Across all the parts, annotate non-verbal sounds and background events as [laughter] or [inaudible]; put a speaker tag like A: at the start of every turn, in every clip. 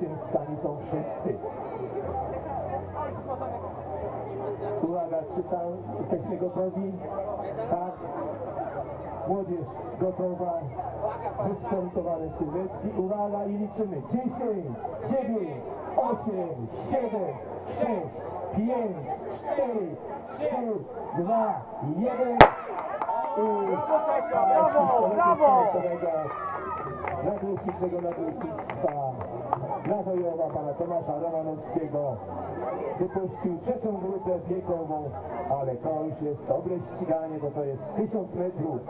A: zwycięzcami są wszyscy. Uwaga, czytam, jesteśmy gotowi? Tak. Młodzież gotowa, wysportowane sylwetki. Uwaga i liczymy. 10, 9, 8, 7, 6, 5, 4, 3, 2, 1. I
B: Brawo, brawo!
A: Najgłośniejszego nadleśnictwa Nawojowa pana Tomasza Romanowskiego wypuścił trzecią grupę biegową, ale to już jest dobre ściganie, bo to jest 1000 metrów,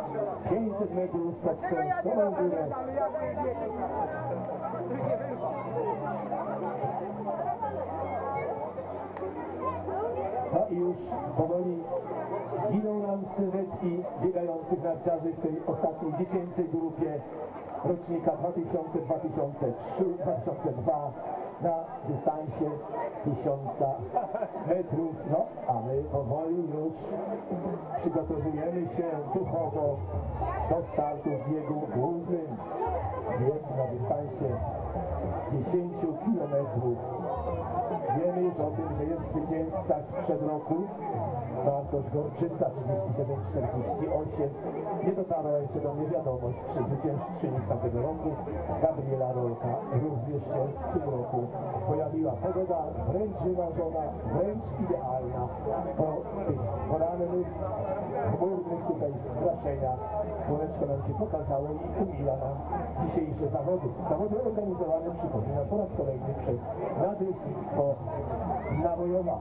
A: 500 metrów pod tą samą górę. No i już powoli giną nam sylwetki biegających narciarzy w tej ostatniej dziecięcej grupie rocznika 2000-2003-2002 na dystansie 1000 metrów. No, a my powoli już przygotowujemy się duchowo do startu w biegu głównym. Bieg na dystansie 10 kilometrów. Wiemy już o tym, że jest zwycięzca sprzed roku, Bartosz Gorczyca 37-48. Nie dotarła jeszcze do mnie wiadomość, czy zwyciężczyni z tamtego roku, Gabriela Rolka, również się w tym roku pojawiła. Pogoda wręcz wyważona, wręcz idealna. Po tych porannych, chmurnych tutaj straszeniach słoneczko nam się pokazało i umila nam dzisiejsze zawody. Zawody organizowane, przypominam, po raz kolejny przez Nadleśnictwo Nawojowa.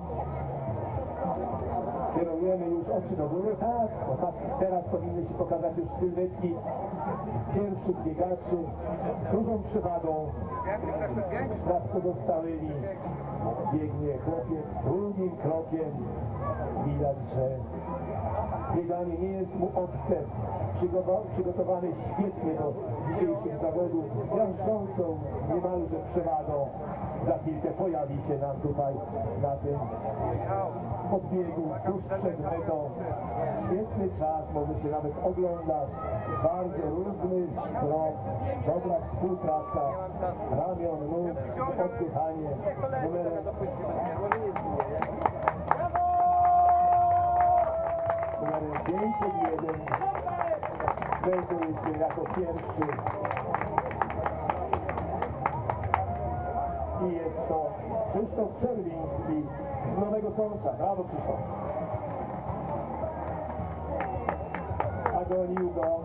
A: Kierujemy już oczy do góry, tak, bo tak teraz powinny się pokazać już sylwetki pierwszych biegaczy z dużą przewagą nad pozostałymi. Biegnie chłopiec drugim krokiem. Widać, że bieganie nie jest mu obce. Przygotowany świetnie do dzisiejszych zawodów, miażdżącą niemalże przewagą. Za chwilkę pojawi się nam tutaj na tym podbiegu tuż przed metą. Świetny czas, może się nawet oglądać. Bardzo równy krok, dobra współpraca, ramion, nóg, oddychanie. Numerem, numerem 501 znajduje się jako pierwszy. I jest to Krzysztof Czerwiński z Nowego Sącza. Brawo Krzysztof. A gonił go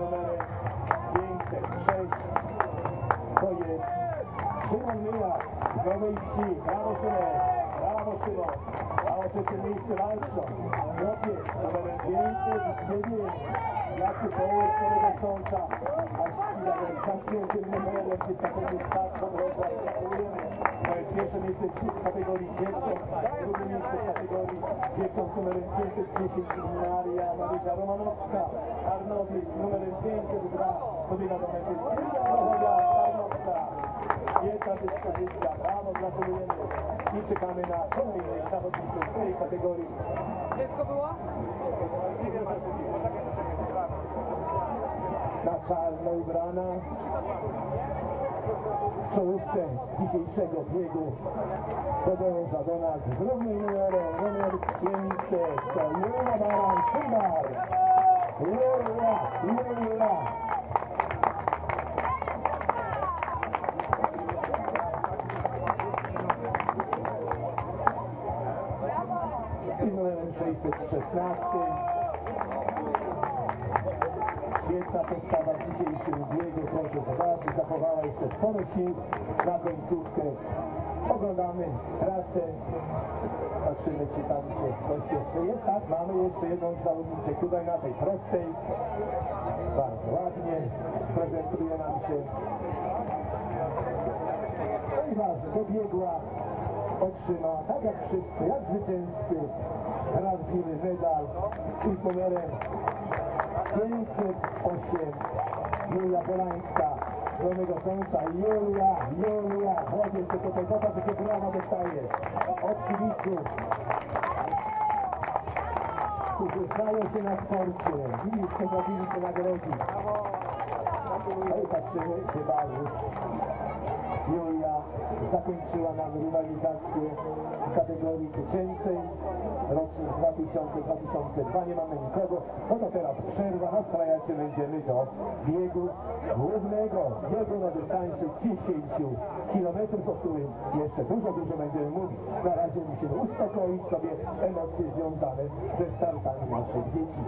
A: numerem 506. To jest Szymon Myła z Nowej Wsi. Brawo Szymon. Brawo Szymon. A o trzecie miejsce walczą. Chłopiec numerem 509. Jakub Połek z Nowego Sącza. A ścigany zamkniętym numerem drodze. Gratulujemy. To jest pierwsze miejsce w kategorii dziewcząt, drugie miejsce w kategorii dziewcząt numerem 510 Maria Marysia Romanowska, Arnowiec z numerem 502 dobiega do mety Droga Tarnowska. Wielka dyspozycja, brawo, gratulujemy i czekamy na kolejnych zawodników w tej kategorii.
B: Wszystko było?
A: Na czarno ubrana w czołówce dzisiejszego biegu podąża do nas z równym numerem, numer 500, to Jura Baran Szymar. Jura, Jura. 1916. Świetna postawa w dzisiejszym biegu, proszę zobaczyć, zachowała jeszcze sporo sił na końcówkę. Oglądamy pracę, patrzymy czy tam się ktoś jeszcze jest. Tak, mamy jeszcze jedną zawodnicę tutaj na tej prostej. Bardzo ładnie prezentuje nam się. No i ważne, dobiegła otrzyma, tak jak wszyscy, jak zwycięzcy, prawdziwy medal i numerem 508 Julia Polańska Nowego Sącza. Julia, Julia, chodzę się tutaj, popatrz jakie brawa dostaje od kibiców, którzy znają się na sporcie. Widzisz, przeprowadzili się nagrodzić. I patrzymy, chyba już Julia zakończyła nam rywalizację w kategorii dziecięcej. Rocznik 2000-2002, nie mamy nikogo. No to teraz przerwa, nastrajać się będziemy do biegu głównego, biegu na dystansie 10 km, o którym jeszcze dużo, dużo będziemy mówić. Na razie musimy uspokoić sobie emocje związane ze startami naszych dzieci.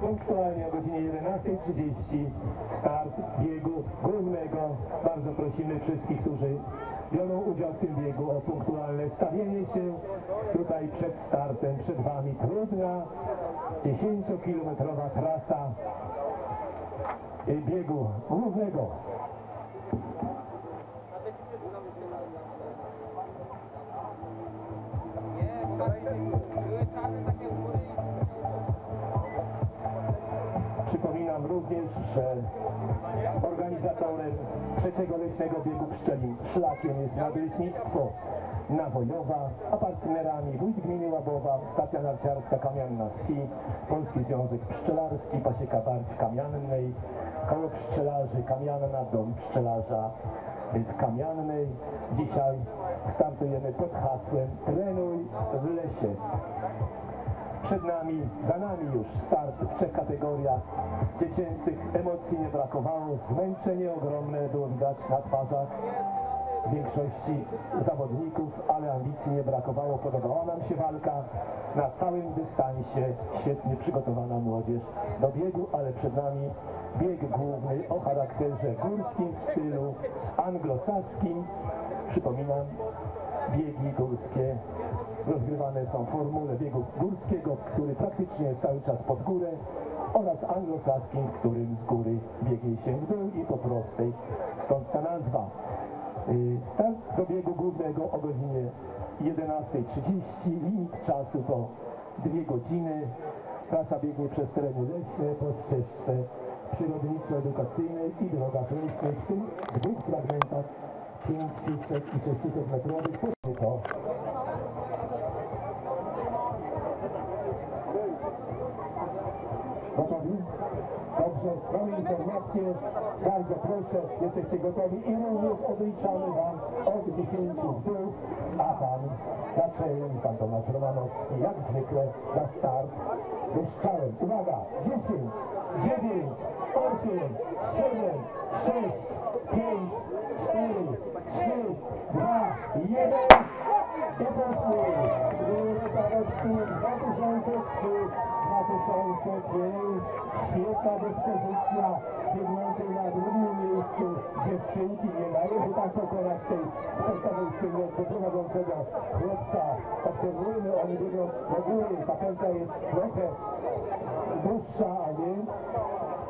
A: Punktualnie, o godzinie 11.30 start biegu głównego. Bardzo prosimy wszystkich, którzy biorą udział w tym biegu o punktualne stawienie się tutaj przed startem. Przed Wami trudna 10-kilometrowa trasa biegu głównego.
B: Nie, były czarne takie
A: również, że organizatorem trzeciego leśnego biegu pszczelim szlakiem jest Nadleśnictwo Nawojowa, a partnerami Wójt Gminy Łabowa, Stacja Narciarska Kamienna Ski, Polski Związek Pszczelarski, Pasieka Barć Kamiennej, Koło Pszczelarzy Kamianna, Dom Pszczelarza w Kamiennej. Dzisiaj startujemy pod hasłem Trenuj w lesie. Przed nami, za nami już start w trzech kategoriach dziecięcych. Emocji nie brakowało, zmęczenie ogromne było widać na twarzach większości zawodników, ale ambicji nie brakowało. Podobała nam się walka na całym dystansie. Świetnie przygotowana młodzież do biegu, ale przed nami bieg główny o charakterze górskim w stylu anglosaskim. Przypominam, biegi górskie rozgrywane są formule biegu górskiego, który praktycznie jest cały czas pod górę oraz anglosaskim, w którym z góry biegnie się w dół i po prostej. Stąd ta nazwa. Y, Start do biegu głównego o godzinie 11.30. Limit czasu to 2 godziny. Trasa biegnie przez tereny leśne, po ścieżce przyrodniczo-edukacyjnej i drogach leśnych, w tym dwóch fragmentach 500 i 600 metrowych. To Gotowi? Dobrze, mamy informację. Bardzo proszę, jesteście gotowi i również odliczamy Wam od 10 w dół, a Pan zaczęły Pan Tomasz Romanowski, jak zwykle na start wyszczałem. Uwaga, 10, 9, 8, 7, 6, 5, 4, 3, 2, 1 Świetna dyspozycja biegnącej na drugim miejscu dziewczynki. Nie należy tak pokonać tej sportowej sylwetki prowadzącego chłopca. Obserwujmy, oni biegną do góry. Ta pętla jest trochę dłuższa, a więc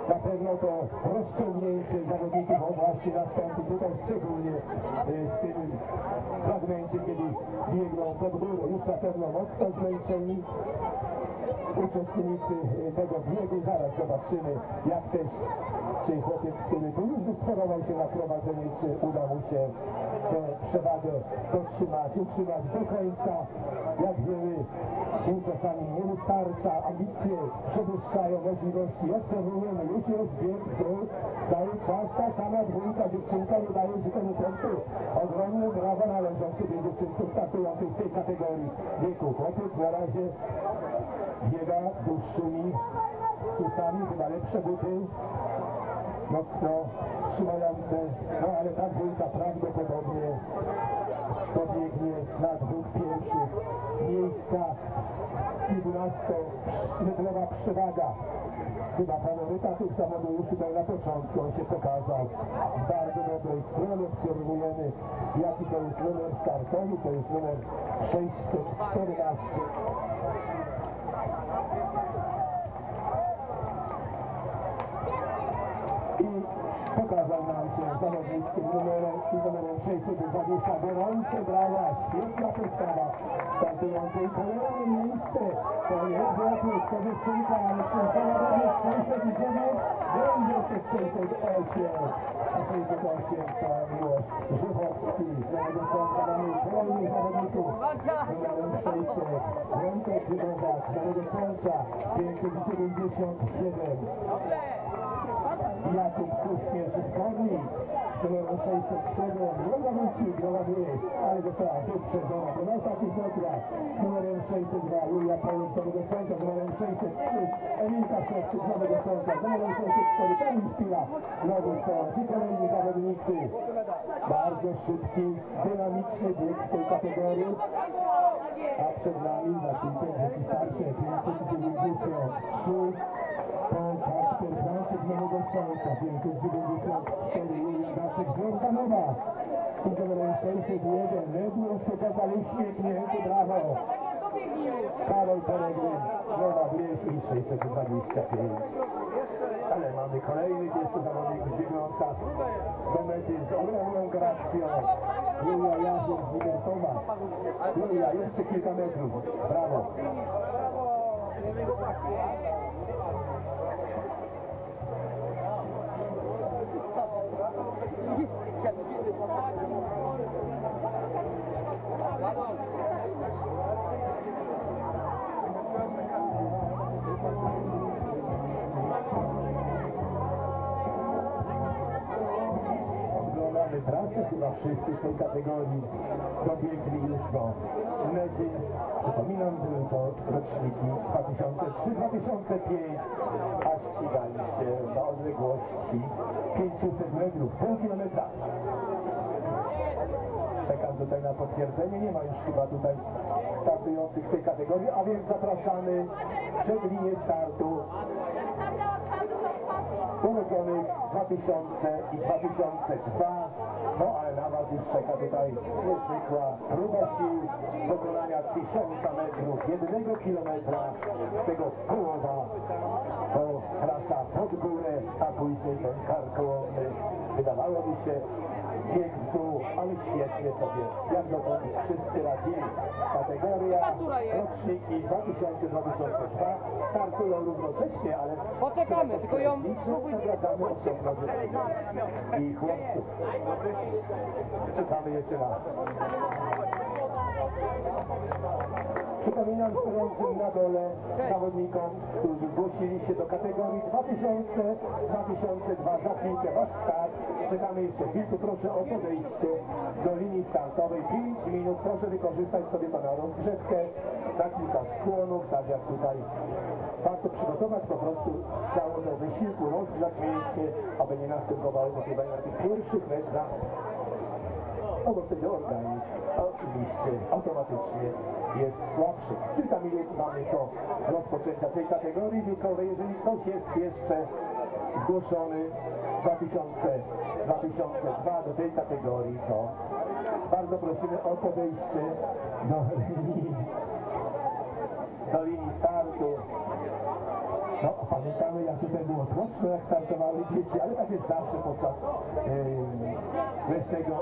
A: na pewno to rozciągnięcie zawodników o właśnie nastąpi tutaj szczególnie y, w tym fragmencie, kiedy biegną pod górę. Już na pewno mocno zmęczeni uczestnicy y, tego biegu. Zaraz zobaczymy, jak też czy chłopiec, który tu już dysponował się na prowadzenie, czy uda mu się tę przewagę dotrzymać, utrzymać do końca. Jak wiemy, sił czasami nie wystarcza, ambicje przewyższają możliwości. Obserwujemy, już jest bieg w dół, cały czas ta sama dwójka dziewczynka nie daje się temu punktu. Ogromne brawa należą sobie dziewczynkom startujących w tej kategorii wieku. Chłopiec na razie biega dłuższymi susami, chyba lepsze buty, mocno trzymające, no ale ta dwójka prawdopodobnie dobiegnie na dwóch pierwszych miejscach. 15-metrowa przewaga. Chyba faworyta tych zawodów już na początku on się pokazał z bardzo dobrej strony. Obserwujemy jaki to jest numer startowy, to jest numer 614. i pokazał nam się zawodnik z tym numerem, numerem 620. Gorące brawa, świetna postawa startującej kolejne miejsce. To jest to dziewczynka, ale przyjechała do mnie 609, będzie to 608. A 608 to miłość Żuchowski. Z nowego sądu mamy kolejnych zawodników. Numerem 600, Wojtek Wydowak, z nowego sącza, 597. Jakub Kuśnierz z Korni, numer 607, Droga Wójcik, Droga Wieś, ale została wyprzedzona po ostatnich metrach, numerem 602, Julia Paulus Nowego Sącza, numerem 603, Emilka Szewczyk Nowego Sącza, numerem 604, Kamil Szpila, Nowy Sącz i kolejni zawodnicy. Bardzo szybki, dynamiczny bieg w tej kategorii, a przed nami na tym dzieci starsze 593, to Kasper Franczyk z Nowego Sącza, 594, Julia Dacek z Jordanowa i numerem 601, ledwo przekazali uśmiechnięty, brawo! Karol Peregryn, Nowa Wieś i 625. Ale mamy kolejnych jeszcze zawodników biegnąca do mety z ogromną gracją. Julia Jazur z Libertowa. Julia, jeszcze kilka metrów. Brawo. Oglądamy trasę chyba wszyscy w tej kategorii dobiegli już do mety. Przypominam, były to roczniki 2003-2005, a ścigali się na odległości 500 metrów, pół kilometra. Tutaj na potwierdzenie. Nie ma już chyba tutaj startujących w tej kategorii, a więc zapraszamy przed linię startu urodzonych 2000 i 2002. No ale na Was już czeka tutaj niezwykła próba sił pokonania 1000 metrów, jednego kilometra z tego połowa to trasa pod górę, a później ten karkołomny. Wydawałoby się bieg w dół, ale świetnie sobie jak dotąd wszyscy radzili. Kategoria roczniki 2000-2002 startują równocześnie, ale
B: Poczekamy, tylko ją
A: nagradzamy osobno dziewczyny i chłopców. Czekamy jeszcze raz. Przypominam stojącym na dole zawodnikom, którzy zgłosili się do kategorii 2000-2002 za chwilkę wasz start. Czekamy jeszcze chwilkę, proszę o podejście do linii startowej. 5 minut, proszę wykorzystać sobie to na rozgrzewkę, na kilka skłonów, tak jak tutaj. Warto przygotować po prostu ciało do wysiłku, rozgrzać mięśnie, aby nie następowały na tych pierwszych metrach bo wtedy organizm oczywiście automatycznie jest słabszy. Kilka minut mamy do rozpoczęcia tej kategorii wiekowej. Jeżeli ktoś jest jeszcze zgłoszony 2000, 2002 do tej kategorii, to bardzo prosimy o podejście do linii, do linii startu. No, pamiętamy jak tutaj było tłoczno, jak startowały dzieci, ale tak jest zawsze podczas leśnego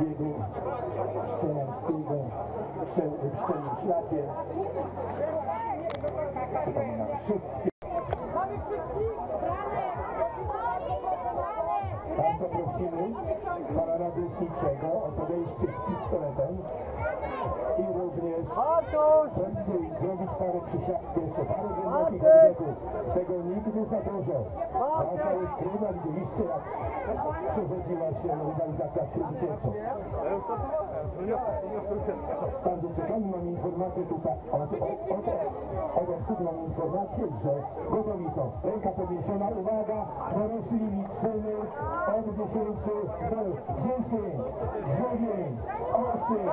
A: biegu szczeniarskiego, pszczel- pszczelim szlakiem. Przypominam, wszystkie. Bardzo prosimy pana nadleśniczego o podejście z pistoletem również prędzej zrobić parę przysiadek jeszcze, parę głębokich oddechów. Tego nigdy za dużo. Trasa jest trudna, widzieliście jak przechodziła się rywalizacja wśród dziewcząt. Bardzo czekamy, mam informację tutaj, od, od, od, od obsługi mam informację, że gotowi są. Ręka podniesiona, uwaga, dorośli liczymy od 10 do 10, 9, 8,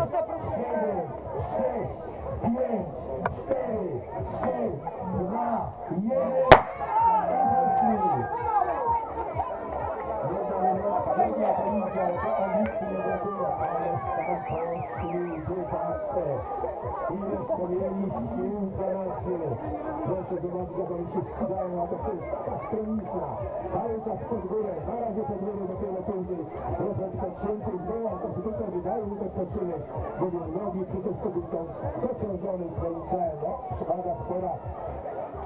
A: 7, 6, 5, mieli sił. Proszę zobaczyć, jak oni się ścigają, a to jest ta stronica. Cały czas pod górę, dwa razy pod górę, dopiero później. Troszeczkę trzęsy w dół, a to się tylko wydaje mi odpoczynek, bowiem nogi przecież wtedy są dociążone swoim ciałem. No, przewaga spora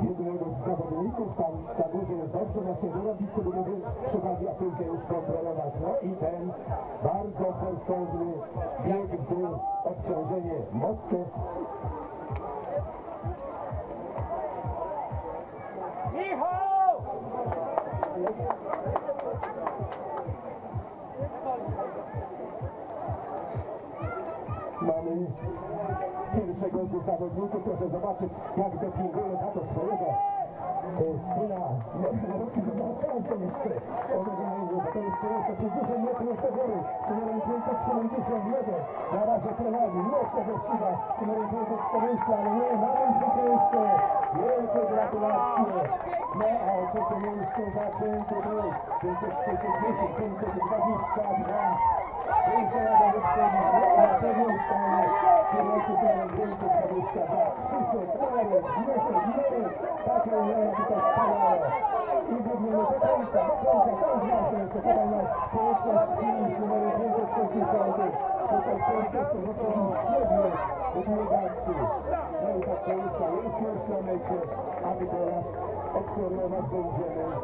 A: jednego z zawodników, tam na górze jest dobrze, właśnie wyrobić sobie żeby a piłkę już kontrolować. No i ten bardzo forsowny bieg w dół, obciążenie mocne.
B: Michał!
A: Z zawodników, proszę zobaczyć jak dopinguje tato swojego e, syna. No, zobaczące jeszcze. Odegranie, to jeszcze jest 60 metrów do góry. Numerem 571. Na razie prowadzi. Mocno wyściga. Numerem 540, ale nie, mamy zwycięzcę. Wielkie gratulacje. No a o trzecie miejsce zaczęty był 530, 522. Abidela, Exxon Loma Benjamin.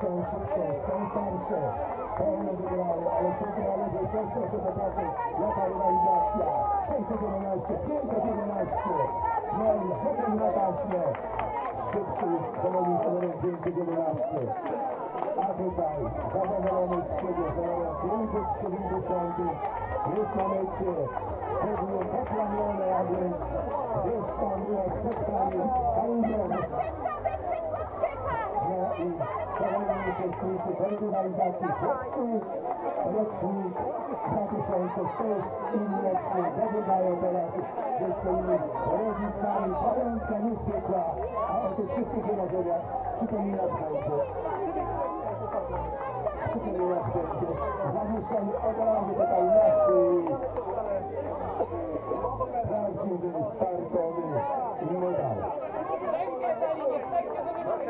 A: są szybsze, są starsze, pełno wygrały, ale trzecie należy też proszę popatrzeć, jaka rywalizacja. 611, 511, no i żaden na taśmie. Szybszy zawodnik numerem 511. A tutaj zadowolony z siebie numerem 570 jest na mecie. Pewnie poplamione, a więc gdzieś tam było spotkanie Kałużowy. No i kolejni uczestnicy tej rywalizacji chłopcy, rocznik 2006 i młodszy dobiegają teraz ze swoimi rodzicami. Pamiątka nie świetla, a o tych wszystkich wydarzeniach przypominać będzie. Przypominać będzie. Zamieszczamy od razu tutaj naszy prawdziwy, startowy medal.
B: Wejście za linię, wejście do linię.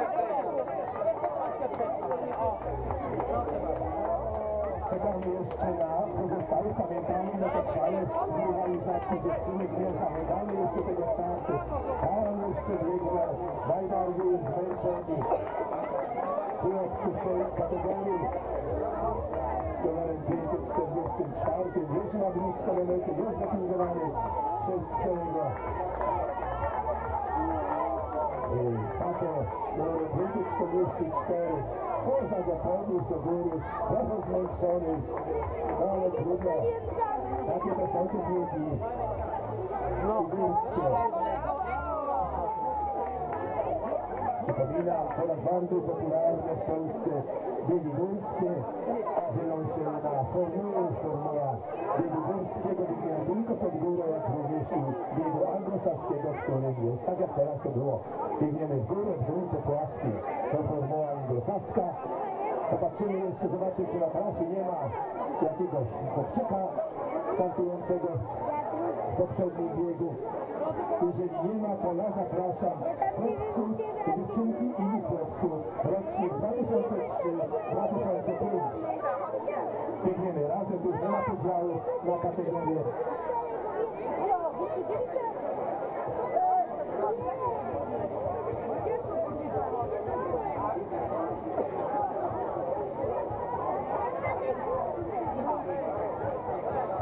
A: Czekamy jeszcze na pozostałych, pamiętamy, no to trwały rywalizacji dziewczyny, gdzie zamykamy jeszcze tego startu. Tam jeszcze biegną najbardziej zmęczeni w tej kategorii. Numerem 544, już na blisko do mety, już dopingowany przez swojego Pato numer 544 poza go podróż do góry, trochę zmęczony, no ale trudno. Takie to są te biegi górskie. Przypominam, coraz bardziej popularne w Polsce biegi górskie dzielą się na formułę, formuła biegu górskiego, biegnięcia tylko pod górę, jak również i biegu anglosaskiego, którym jest, tak jak teraz to było. Biegniemy w górę, w po płaskim. To formuła anglosaska. Popatrzymy jeszcze, zobaczymy, czy na trasie nie ma jakiegoś chłopczyka startującego w poprzednim biegu. Jeżeli nie ma, to ja zapraszam chłopców, dziewczynki i chłopców. Rocznik 2003-2005. Biegniemy razem, tu nie ma podziału na kategorię. Czekamy tylko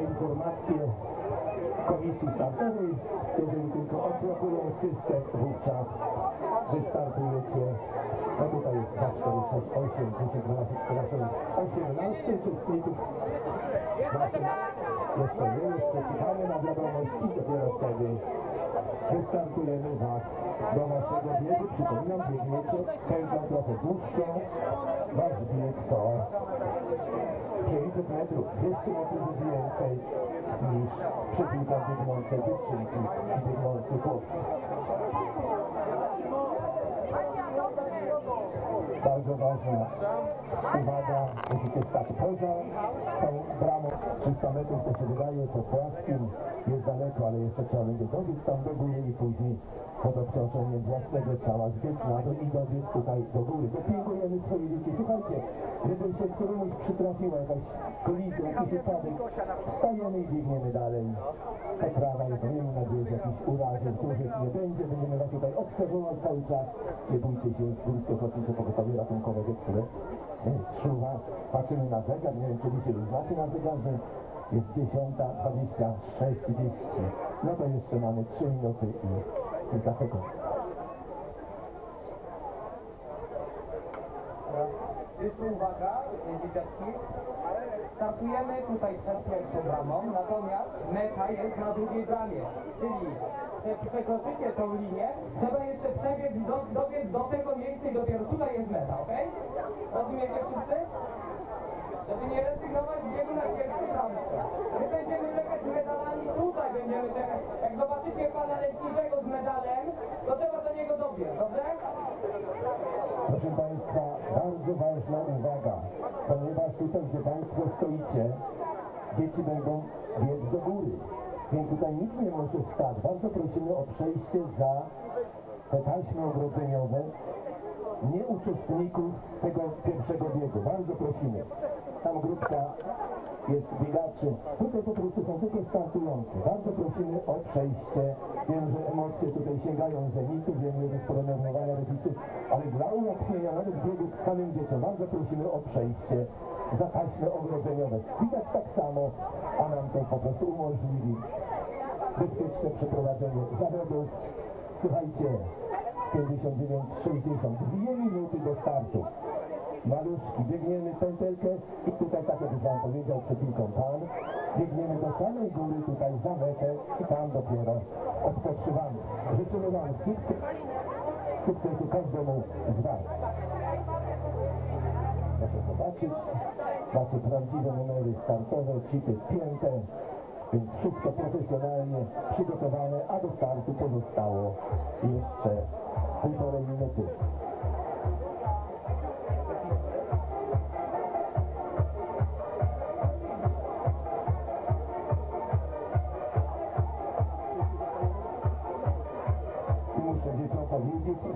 A: na informację komisji startowej. Jeżeli tylko odblokują system, wówczas wystartujecie. No tutaj jest 2, 4, 6, 8, 10, 12, 14, 18 uczestników. Znaczy, jeszcze nie, jeszcze czekamy na wiadomość i dopiero wtedy wystartujemy Was do naszego biegu. Przypominam, biegniecie pętlą trochę dłuższą. Wasz bieg to 500 metrów, 200 metrów więcej niż przeciwka biegnące dziewczynki i biegnący chłopcy. Bardzo ważna uwaga, musicie stać poza tą bramą. 300 metrów to się wydaje po płaskim, jest daleko, ale jeszcze trzeba będzie dobiec tam do góry i później pod obciążeniem własnego ciała zbiec na dół i dobiec tutaj do góry. Dopingujemy swoje dzieci. Słuchajcie, gdyby się któremuś przytrafiła jakaś kolizja, jakiś wypadek, wstajemy i biegniemy dalej. Poprawa jest, miejmy nadzieję, że jakichś urażeń dużych nie będzie. Będziemy was tutaj obserwować cały czas. Nie bójcie się, górskie ochotnicze pogotowie ratunkowe, które czuwa. Patrzymy na zegar, nie wiem, czy wy się znacie na zegarze. Jest 10.26 No to jeszcze mamy 3 minuty i sekund.
B: Jeszcze uwaga, dzieciaczki. Startujemy tutaj przed pierwszą bramą, natomiast meta jest na drugiej bramie. Czyli przekroczycie tą linię, trzeba jeszcze przebiec do, dobiec do tego miejsca i dopiero tutaj jest meta, ok? Rozumiecie wszyscy? Żeby nie rezygnować biegu na pierwszej bramce. My będziemy czekać medalami tutaj, będziemy czekać. Jak zobaczycie pana leczniczego medalem, to trzeba do niego dobiec, dobrze?
A: Proszę Państwa, bardzo ważna uwaga, ponieważ tutaj, gdzie Państwo stoicie, dzieci będą biec do góry. Więc tutaj nikt nie może stać. Bardzo prosimy o przejście za te taśmy ogrodzeniowe nie uczestników tego pierwszego biegu. Bardzo prosimy. Tam grupka jest biegaczy. Tutaj po prostu są tylko startujący. Bardzo prosimy o przejście. Wiem, że emocje tutaj sięgają zenitu, wiemy, że jest podenerwowania rodziców, ale dla ułatwienia nawet biegu z samym dzieciom bardzo prosimy o przejście za taśmy ogrodzeniowe. Widać tak samo, a nam to po prostu umożliwi bezpieczne przeprowadzenie zawodów. Słuchajcie, 59-60, dwie minuty do startu. Maluszki, biegniemy pętelkę i tutaj, tak jak wam powiedział przed chwilką pan, biegniemy do samej góry, tutaj za metę i tam dopiero odpoczywamy. Życzymy wam sukces, sukcesu każdemu z was. Proszę zobaczyć, macie prawdziwe numery startowe, chipy spięte, więc wszystko profesjonalnie przygotowane, a do startu pozostało jeszcze półtorej minuty.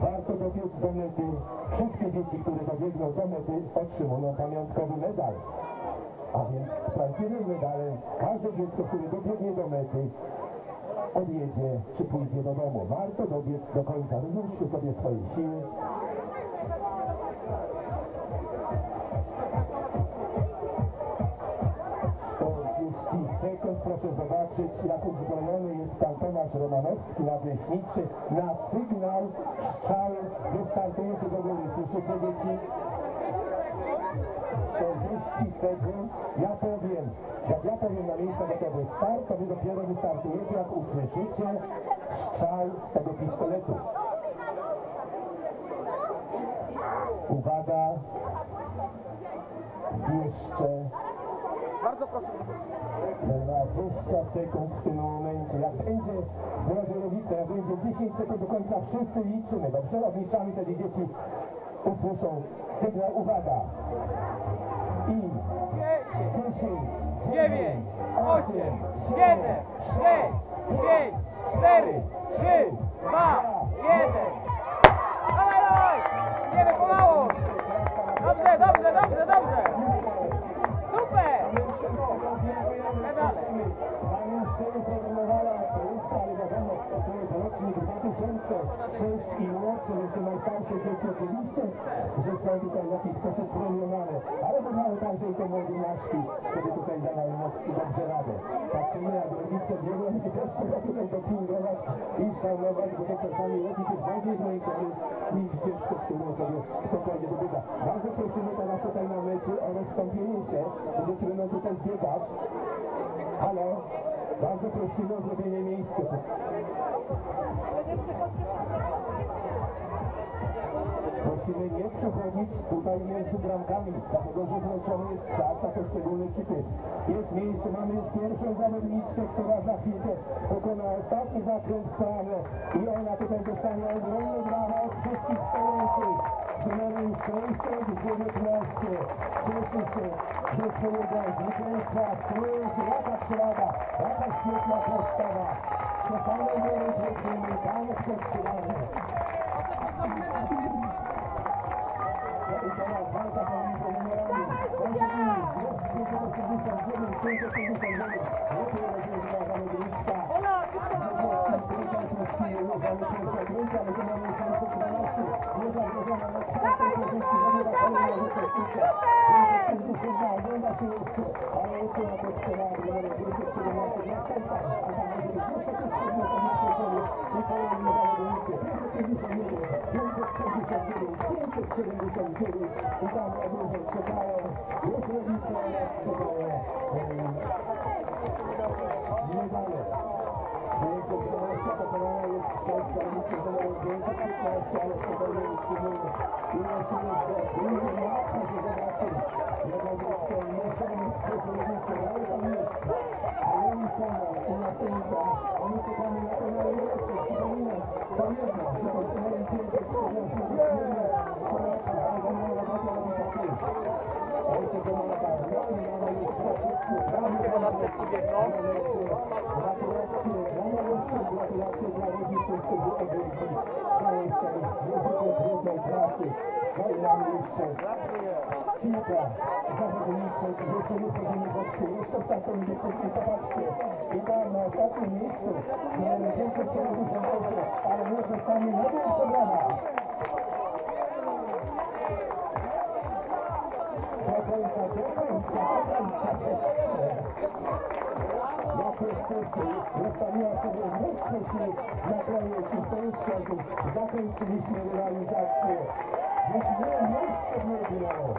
A: Warto dobiec do mety. Wszystkie dzieci, które dobiegną do mety, otrzymują pamiątkowy medal. A więc z prawdziwym medalem każde dziecko, które dobiegnie do mety, odjedzie czy pójdzie do domu. Warto dobiec do końca. Rozłóżcie sobie swoje siły. 30 sekund. Proszę zobaczyć, jak uzbrojony jest pan Tomasz Romanowski, nadleśniczy, na sygnał strzał wystartujący do góry. Słyszycie dzieci? 40 sekund. Ja powiem, jak ja powiem na miejsce gotowy start, to wy dopiero wystartujecie, jak usłyszycie strzał z tego pistoletu. Uwaga. Jeszcze
B: Bardzo proszę.
A: 20 sekund w tym momencie. Jak będzie, drodzy rodzice, jak będzie 10 sekund do końca, wszyscy liczymy. Dobrze? Odliczamy wtedy dzieci usłyszą sygnał. Uwaga. I 10,
B: 9, 8, 7, 6, 5, 4, 3, 2, 1. Dawaj, dawaj! Idziemy pomału! Dobrze, dobrze, dobrze, Medale.
A: Pani jeszcze wiadomo, to jest rocznik 2006 i młodszy, jeszcze najstarsze dzieci oczywiście, że są tutaj w jakiś sposób premiowane, ale wybrały także i te młode naszki, które tutaj dawały mocno dobrze radę. Patrzymy jak rodzice biegną i też trzeba tutaj dopingować i szanować, bo to czasami rodzic jest bardziej zmęczony niż dziecko, które sobie spokojnie dobiega. Bardzo prosimy teraz tutaj na mecie o rozstąpienie się, bo będą tutaj biegać. Halo, bardzo prosimy o zrobienie miejsca. Prosimy nie przechodzić tutaj między bramkami, dlatego że włączony jest czas na poszczególne typy. Jest miejsce, mamy już pierwszą zawodniczkę, która za chwilkę pokona ostatni zakręt prawo i ona tutaj dostanie ogromne brawa od wszystkich stojących. Z numerem 619 cieszy się ze swojego zwycięstwa, czujecie jaka przewaga, jaka świetna postawa. To samo góry dziewczyny, tam kto przeważy. I teraz walka pomiędzy numerami. Jest 589, 589. Lepiej rozwiązała zawodniczka. Tutaj puściły różane pierwsza trójka, ale to mamy szansę 12. Nie zagrożona na czwartej pozycji. Zabiera kolejna uczestnicza. 552 ogląda się jeszcze, ale jeszcze na to strzelała numer 217. Następna, a tam będzie jeszcze też pewnie to na poziomie. I kolejny zawodnicy. 551, 569, 579. I tam odróżne czekają. Już rodzice nas czekają. Medale. 512 pokonana jest przez zawodników z numerem 515, ostatnim miejscu, numer 578, ale nie zostanie na większe brawa. Zostawiła sobie mocno się naklejeć i w ten sposób zakończyliśmy realizację. Jeśli jeszcze jedno,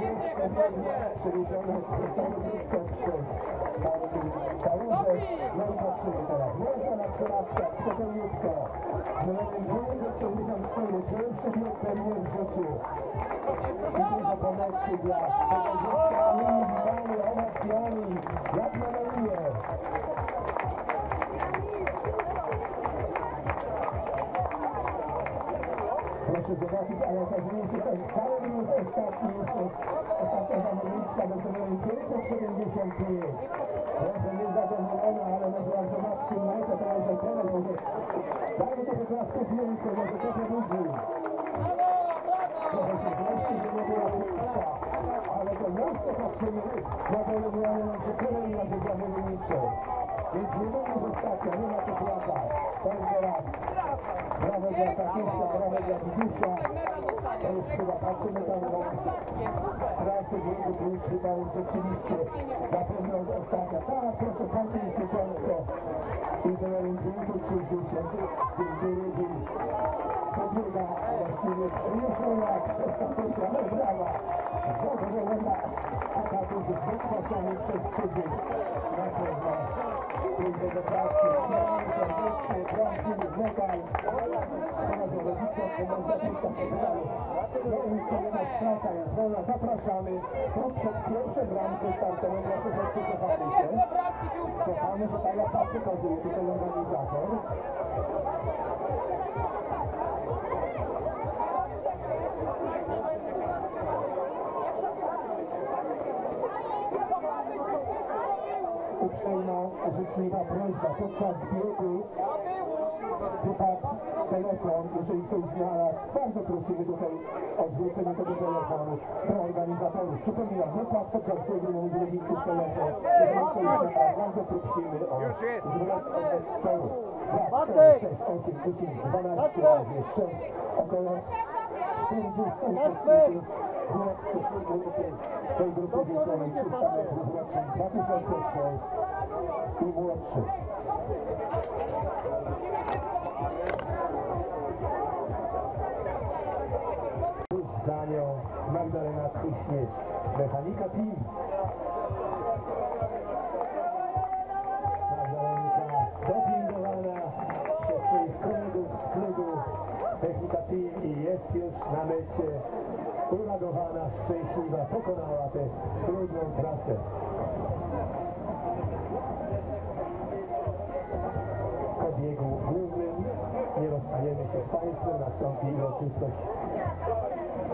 A: jeszcze jedno przewiezione zostało blisko przez kałużę. No i patrzymy teraz. Można na trzynaczkach, spokojniutko. Numerem 984, pierwszy bieg pewnie w życiu. Dużo pomocy dla tego dziecka. Oni witamy emocjami, jak na imię. Proszę zobaczyć, ale okazuje się, że cały ruch ostatni ostatnia zawodniczka do numeru 575. Może nie zadowolona, ale może jak zobaczy metę, to może teraz, może dajmy trochę klasków więcej, może trochę dłużej. Trochę się złości, że nie była pierwsza, ale to jeszcze patrzymy na kolejne nasze kolejne nasze zawodnicze. Więc nie że ostatnia, nie ma co płakać. To jest raz. Dla Tatusia, brawo dla Widziusia. To już chyba patrzymy tam na trasę biegu plus chyba już rzeczywiście na pewno ostatnia. Tak, proszę Państwa, dzieciątko. I numerem 560, tym drugi pobiega, a właściwie przez Tatusia, ale brawa. Zadowolona, a Tatuś wykwaszony przez tydzień. Na pewno pójdzie do pracy. Serdecznie, prawdziwy medal. Szkoda, że rodzice mogą zapisać się dalej. No i kolejna trasa jest wolna. Zapraszamy. To przed pierwsze bramkę startowe. Proszę, że przygotowali się. Kochamy, że tak jak pan pokazuje tutaj organizator. Uprzejma, życzliwa prośba. Podczas biegu wypadł telefon, jeżeli ktoś znalazł, bardzo prosimy tutaj o zwrócenie tego telefonu. Do organizatorów. Przypominam, wypadł podczas biegu nie będzie liczyć telefon. Jeżeli ktoś znalazł, bardzo prosimy o zwrot od Tak, 4, 6, 8, 10, 12, 6, około 40 uczestników grupy tej grupy wiekowej 300 metrów rocznych 2006 i młodszych. Tuż za nią Magdalena Kuśnierz, mechanika team. Magdalenka dopingowana przez swoich kolegów z klubu Technika Team i jest już na mecie uradowana, szczęśliwa, pokonała tę trudną trasę. Po biegu głównym nie rozstajemy się z Państwem, nastąpi uroczystość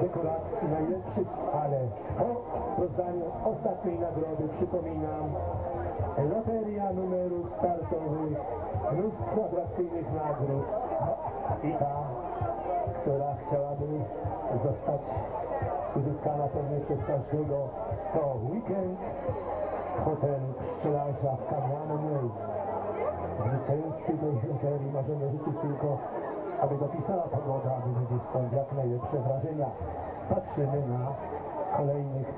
A: dekoracji najlepszych, ale po rozdaniu ostatniej nagrody przypominam loteria numerów startowych, mnóstwo atrakcyjnych nagród i ta, która chciałaby zostać uzyskana pewnie przez każdego, to weekend hotel pszczelarza w Kamianym Miejscu. Zwycięzcy tej loterii możemy życzyć tylko, aby dopisała pogoda, aby ludzie stąd jak najlepsze wrażenia. Patrzymy na kolejnych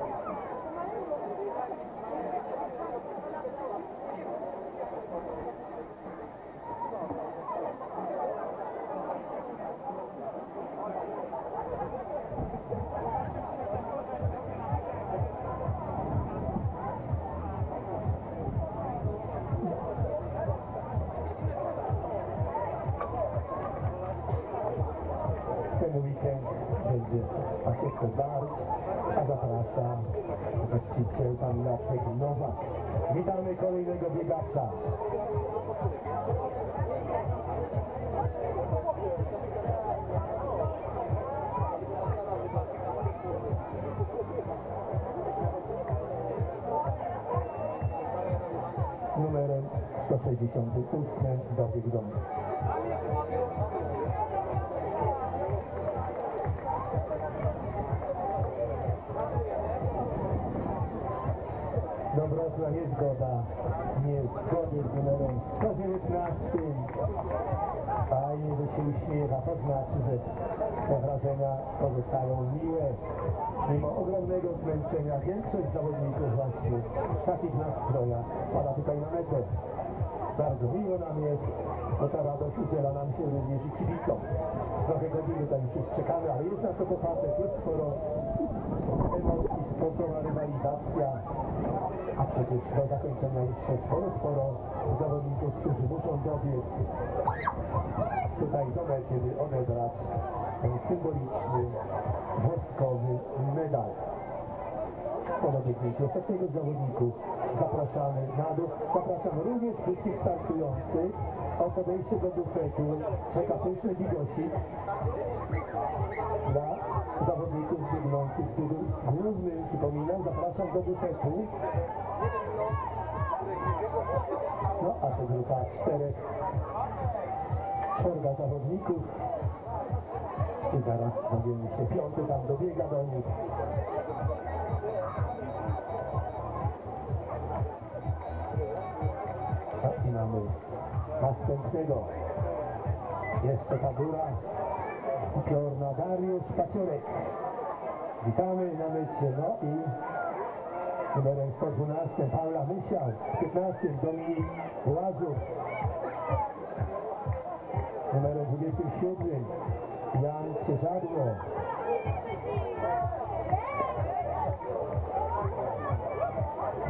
A: niezgoda, niezgody z numerem 119. Fajnie, że się uśmiecha, to znaczy, że te wrażenia pozostają miłe. Mimo ogromnego zmęczenia większość zawodników właśnie w takich nastrojach pada tutaj na metę. Bardzo miło nam jest, bo ta radość udziela nam się również i kibicom. Trochę godziny tam już czekamy, ale jest na co popatrzeć, jest sporo emocji, sportowa rywalizacja, a przecież do zakończenia jeszcze sporo, sporo zawodników, którzy muszą dobiec tutaj mety, by odebrać ten symboliczny, woskowy medal. Po dobiegnięciu ostatniego zawodników zapraszamy na dół. Zapraszamy również wszystkich startujących o podejście do bufetu. Pyszny bigosik dla zawodników biegnących biegu głównym. Przypominam, zapraszam do bufetu. No a to grupa czterech, czworga zawodników. I zaraz dowiemy się, piąty tam dobiega do nich. Następnego. Jeszcze ta góra upiorna Dariusz Paciorek. Witamy na mecie. No i numerem 112 Paula Musiał, 15 Dominik Łazów, numerem 27 Jan Cieżadło,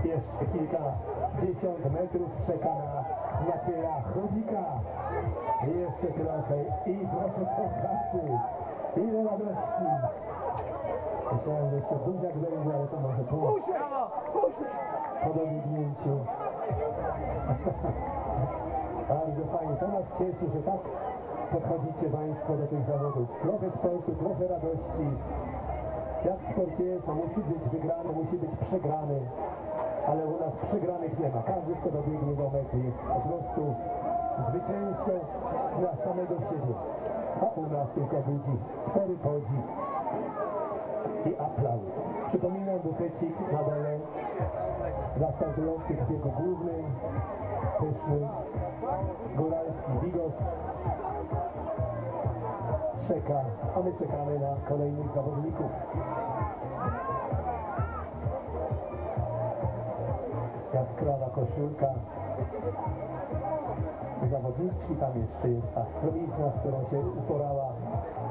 A: jeszcze kilka dziesiąt metrów czeka na Macieja Chodzika. Jeszcze trochę i proszę popatrzeć, ile radości. Myślałem, że jeszcze buziak będzie, ale to może pół po dobiegnięciu. [laughs] Bardzo fajnie, to nas cieszy, że tak podchodzicie Państwo do tych zawodów. Trochę sportu, trochę radości. Jak w sporcie jest, to musi być wygrany, musi być przegrany. Ale u nas przegranych nie ma. Każdy, kto dobiegnie do mety jest po prostu zwycięzcą dla samego siebie. A u nas tylko budzi spory podziw i aplauz. Przypominam bufecik na dole dla startujących w biegu głównym, pyszny góralski bigos czeka, a my czekamy na kolejnych zawodników. Jaskrawa koszulka zawodniczki, tam jeszcze jest ta prowizja, z którą się uporała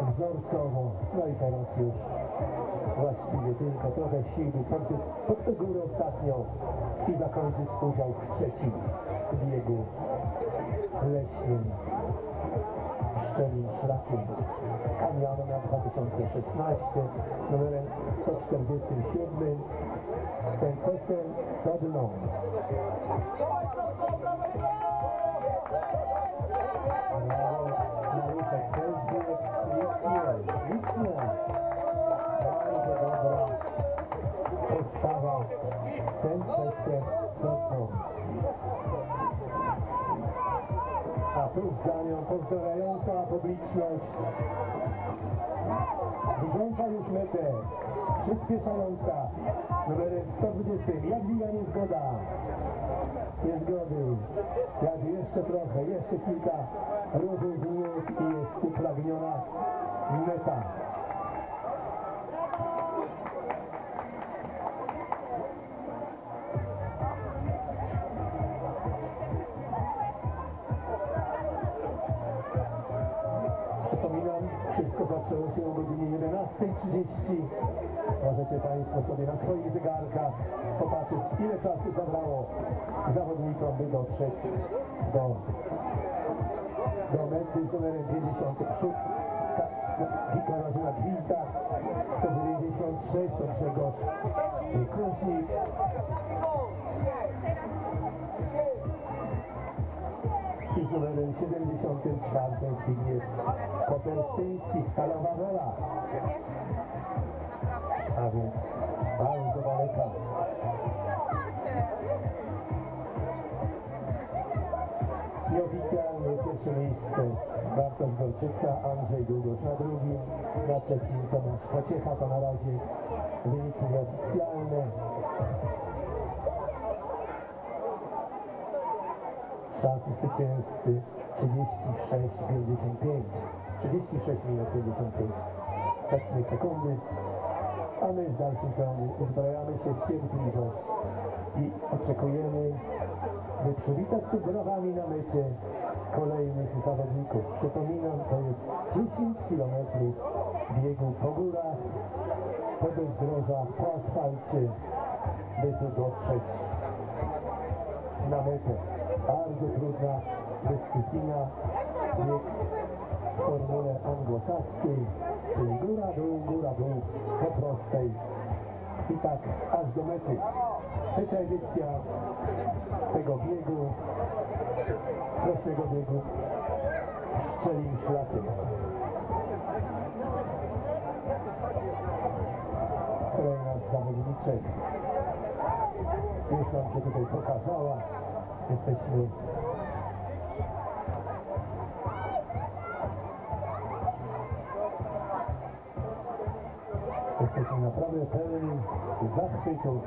A: wzorcowo, no i teraz już właściwie tylko trochę sił pod, pod górę ostatnią i zakończyć udział w trzecim biegu leśnym szczelin szlakiem Kamiano na 2016 numerem 147 Sęcesem Sodną. Brawo, Maruszek, też tuż za nią pozdrawiająca publiczność. Widząca już metę, przyspieszająca numerem 120. Jadwiga Niezgoda. Niezgody. Jak jeszcze trochę, jeszcze kilka ruchów nóg i jest upragniona meta. Się o godzinie 11.30. Możecie Państwo sobie na swoich zegarkach popatrzeć, ile czasu zabrało zawodnikom, by dotrzeć do, do mety z numerem 53. Wika Rażuna Gwinta, 196 to Grzegorz Kuźnik. I z numerem Kościusz, Bartek, Zbigniew Koperstyński, Stalowa Wola. A więc bardzo daleka. I Nieoficjalnie pierwsze miejsce Bartosz Gorczyca, Andrzej Długosz na drugim, na trzecim Tomasz Pociecha, to na razie wyniki nieoficjalne. Tacy zwycięzcy 36-55. 36 minut 55 setnych sekundy. A my w dalszym ciągu uzbrajamy się w cierpliwość i oczekujemy, by przywitać tu brawami na mycie kolejnych zawodników. Przypominam, to jest 10 km biegu po górach, po bezdrożach, po asfalcie, by tu dotrzeć na metę. Bardzo trudna dyscyplina, bieg w formule anglosaskiej, czyli góra, dół, góra, dół, po prostej. I tak aż do mety. Trzecia edycja tego biegu, rocznego biegu Szczelin Szlakiem. Kolejna z zawodniczek już nam się tutaj pokazała. Jesteśmy Jesteśmy naprawdę pełni zachwytu,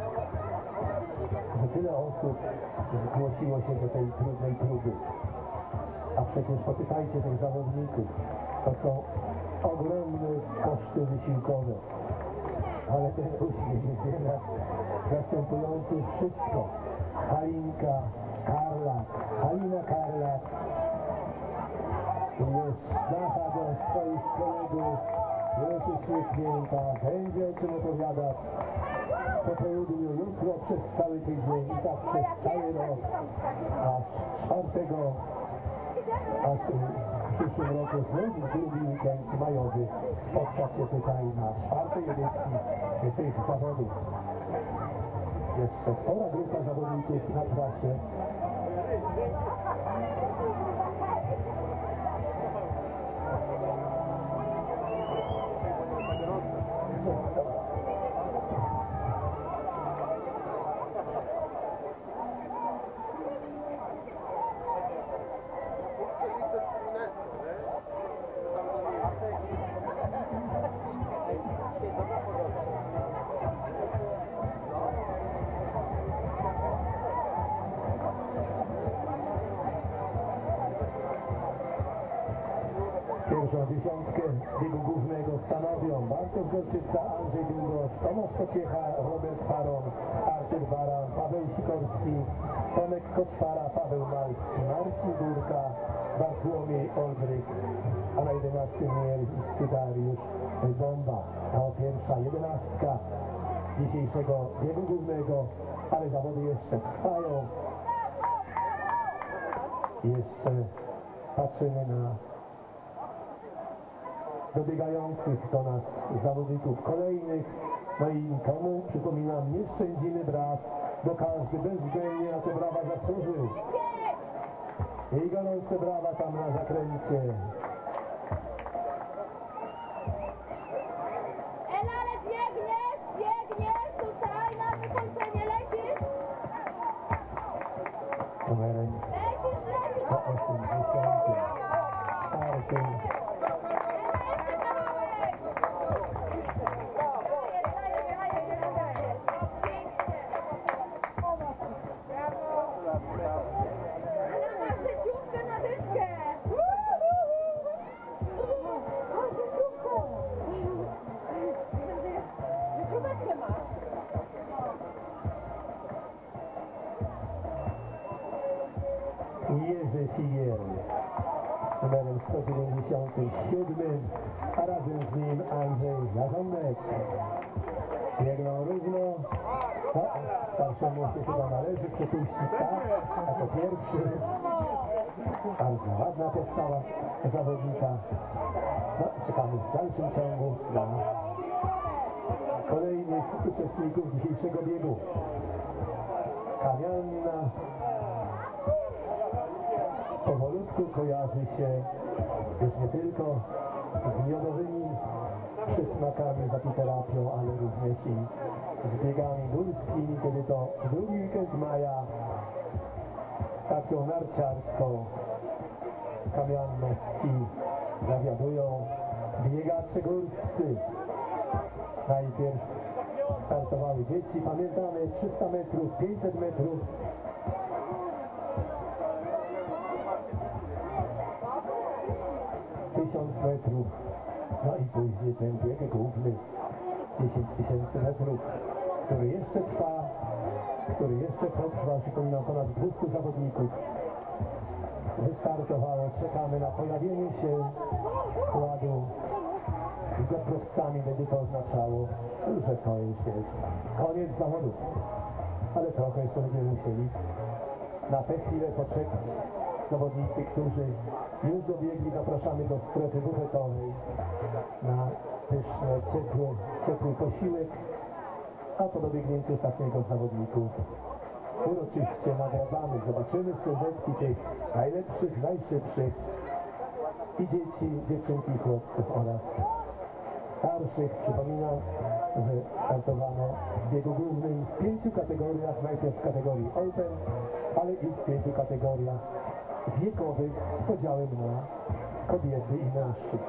A: że tyle osób zgłosiło się do tej trudnej próby. A przecież popytajcie tych zawodników. To są ogromne koszty wysiłkowe. Ale ten uśmiech jest jednak zastępujący wszystko. Halinka, Karla, Halina Karla już znacha do swoich kolegów, już uśmiechnięta, będzie o czym opowiadać po południu, jutro przez cały tydzień i tak przez cały rok, aż czwartego, aż w przyszłym roku znów drugi weekend majowy spotkać się tutaj na czwartej edycji tych zawodów. Jeszcze spora grupa zawodników na trasie. Pierwszą Thank you. Stanowią Bartosz Gorczyca, Andrzej Długosz, Tomasz Pociecha, Robert Faron, Artur Baran, Paweł Sikorski, Tomek Koczwara, Paweł Malski, Marcin Górka, Bartłomiej Olbryk, a na 11 miejscu Dariusz Bomba. To pierwsza jedenastka dzisiejszego biegu głównego, ale zawody jeszcze trwają. Jeszcze patrzymy na dobiegających do nas zawodników kolejnych. No i nikomu, przypominam, nie szczędzimy braw, bo każdy bezwzględnie na te brawa zasłużył. I gorące brawa tam na zakręcie.
C: Ela, ale
A: 197, a razem z nim Andrzej Zarządek. Biegną równo. No, starszemu się chyba należy przepuścić, tak? Jako pierwszy. Bardzo ładna postawa zawodnika. No, czekamy w dalszym ciągu na kolejnych uczestników dzisiejszego biegu. Kamianna powolutku kojarzy się już nie tylko z miodowymi przysmakami z apiterapią, ale również i z biegami górskimi, kiedy to drugi weekend maja stacją narciarską Kamianno Ski zawiadują biegacze górscy. Najpierw startowały dzieci, pamiętamy 300 metrów, 500 metrów. Metrów, no i później ten bieg główny 10 tysięcy metrów, który jeszcze trwa, który jeszcze potrwa, przypominam, ponad 200 zawodników wystartowało, czekamy na pojawienie się składu z goprowcami będzie to oznaczało, że to już jest koniec zawodów. Ale trochę jeszcze będziemy musieli na tę chwilę poczekać. Zawodnicy, którzy już dobiegli, zapraszamy do strefy bufetowej na pyszne, ciepły, ciepły posiłek, a po dobiegnięciu ostatniego z zawodników uroczyście nagradzamy. Zobaczymy sylwetki tych najlepszych, najszybszych i dzieci, dziewczynki chłopców oraz starszych. Przypominam, że startowano w biegu głównym w pięciu kategoriach, najpierw w kategorii Open, ale i w pięciu kategoriach wiekowych z podziałem na kobiety i mężczyzn.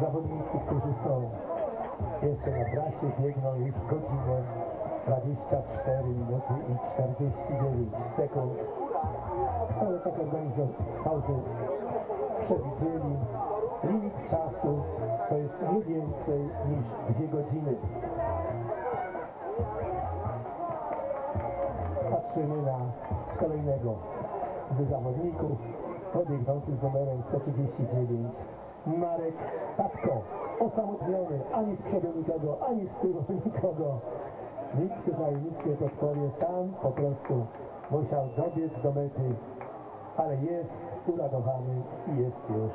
A: Zawodnicy, którzy są jeszcze na trasie, biegną już godzinę 24 minuty i 49 sekund. Ale tak organizatorzy przewidzieli limit czasu to jest nie więcej niż dwie godziny. Patrzymy na kolejnego z zawodników podbiegnący z numerem 139 Marek Satko, osamotniony, ani z przodu nikogo, ani z tyłu [laughs] nikogo. Nikt tutaj nic nie podpowie, sam po prostu musiał dobiec do mety, ale jest uradowany i jest już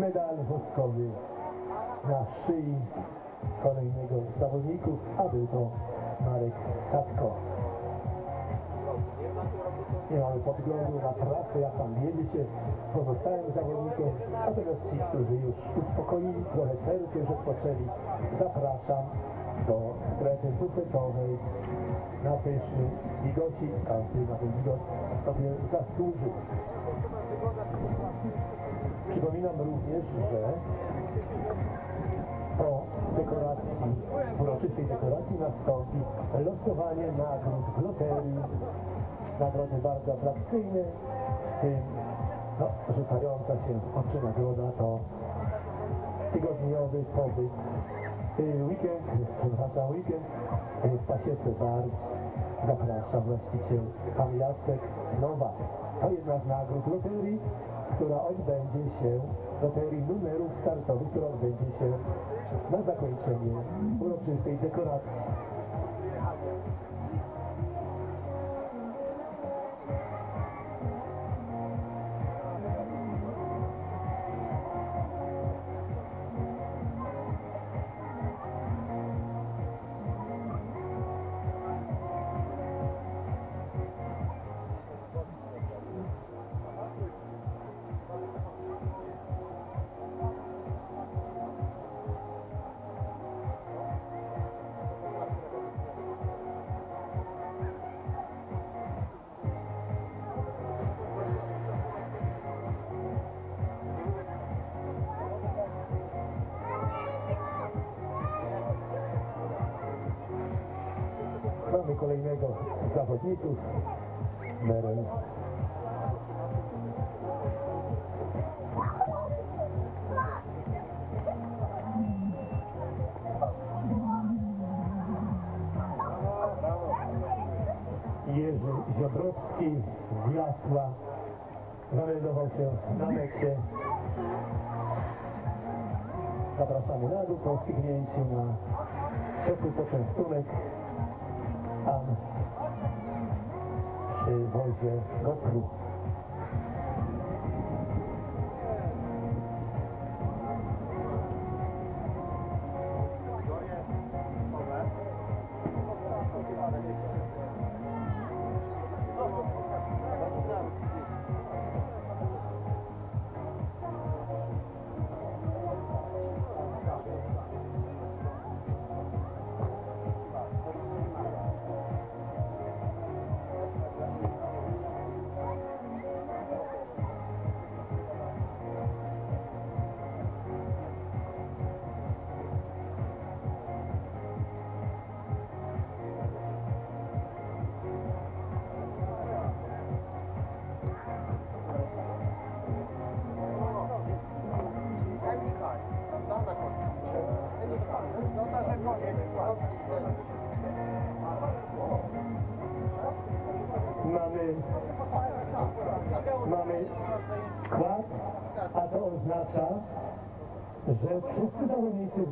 A: medal woskowy na szyi kolejnego z zawodników, a był to Marek Satko. Nie mamy podglądu na trasę, jak tam jedzie się pozostałym zawodnikom, natomiast ci, którzy już uspokoili trochę serce, już odpoczęli, zapraszam do strefy bufetowej na pyszny bigosik, każdy na ten bigos sobie zasłużył. Przypominam również, że po dekoracji, uroczystej dekoracji nastąpi losowanie nagród w loterii. Nagrody bardzo atrakcyjne, w tym no, rzucająca się w oczy nagroda to tygodniowy pobyt, weekend, przepraszam, weekend w pasiece Barć. Zapraszam właściciel pan Jacek Nowak. To jedna z nagród loterii, która odbędzie się, loterii numerów startowych, która odbędzie się na zakończenie uroczystej dekoracji. Jerzy Ziobrowski z Jasła zameldował się na mecie. Zapraszamy na dół po stygnięciu na ciepły poczęstunek tam przy wozie Gopru.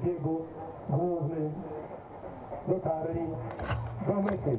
A: Biegu głównym dotarli do mety.